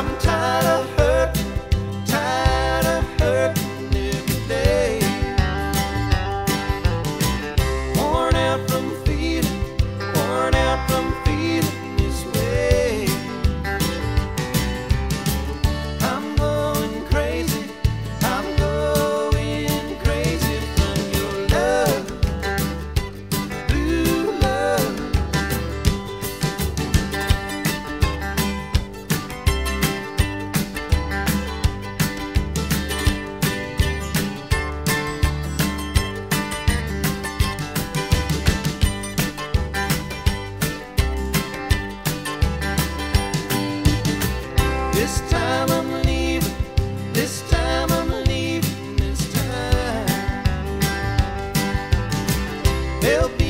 I'm tired of This time I'm leaving. This time I'm leaving. This time. There'll be